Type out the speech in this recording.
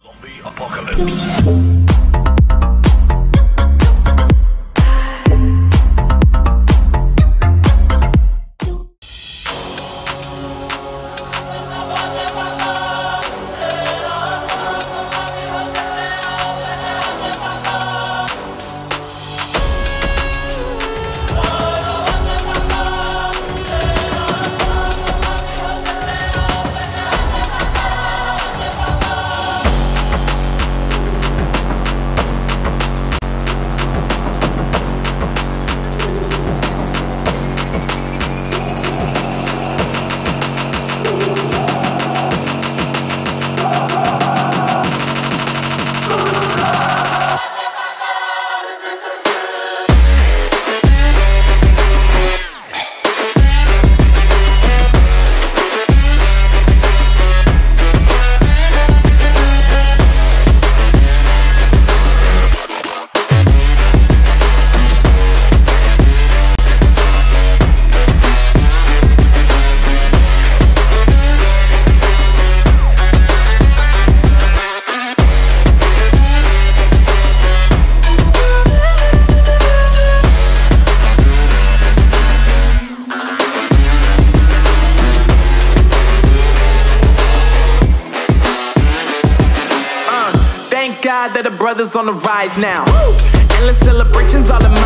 Zombie apocalypse. Thank God that the brothers on the rise now. Woo! Endless celebrations all in the